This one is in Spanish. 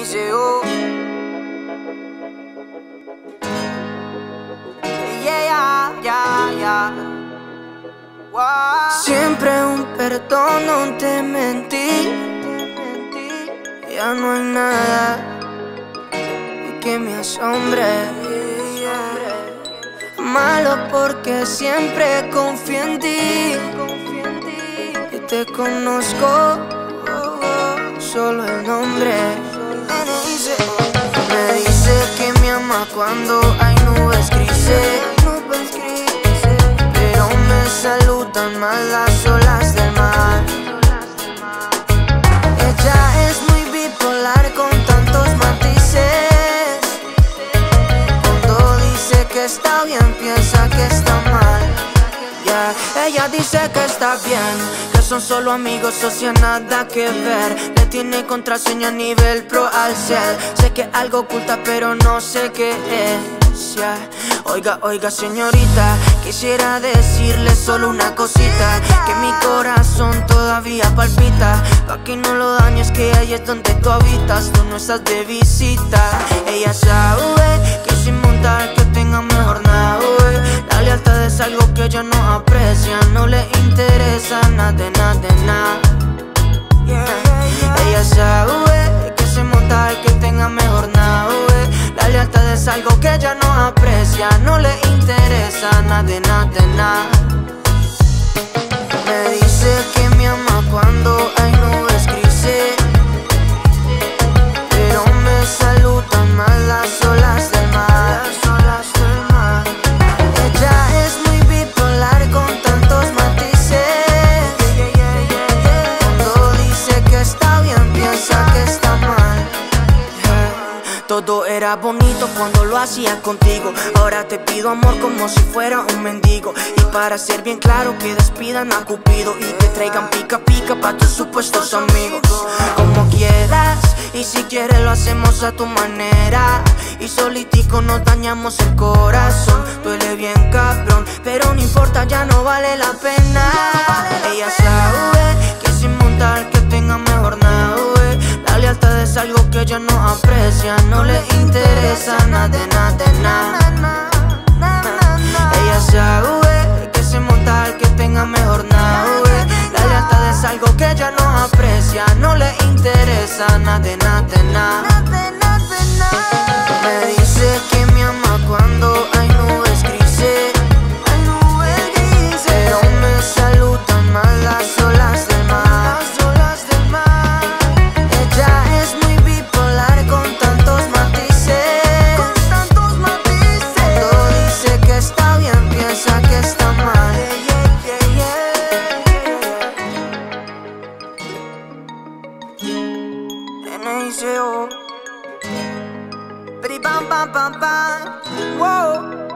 Yeah, yeah, yeah. Siempre un perdón, no te mentí. Ya no hay nada que me asombre. Malo porque siempre confío en ti. Y te conozco solo el nombre. Me dice que me ama cuando hay nubes grises. Pero me saludan más las olas del mar. Ella es muy bipolar con tantos matices. Cuando dice que está bien, piensa que está mal. Yeah. Ella dice que está bien, son solo amigos, o sea, nada que ver. Le tiene contraseña a nivel pro al ser. Sé que algo oculta, pero no sé qué es. yeah. Oiga, oiga, señorita, quisiera decirle solo una cosita: que mi corazón todavía palpita. Pa' que no lo dañes, que ahí es donde tú habitas, tú no estás de visita. Ella sabe que es algo que ella no aprecia, no le interesa nada, de nada, de nada. Todo era bonito cuando lo hacía contigo. Ahora te pido amor como si fuera un mendigo. Y para ser bien claro, que despidan a Cupido y te traigan pica pica pa' tus supuestos amigos. Como quieras, y si quieres lo hacemos a tu manera. Y solitico nos dañamos el corazón. Duele bien cabrón, pero no importa, ya no vale la pena. Nada, de nada. Ella sabe que sin montar que tenga mejor nada, La lealtad es algo que ella no aprecia, no le interesa. Nada, de nada, N-I-C-O. Bidi bam bam bam bam. Whoa.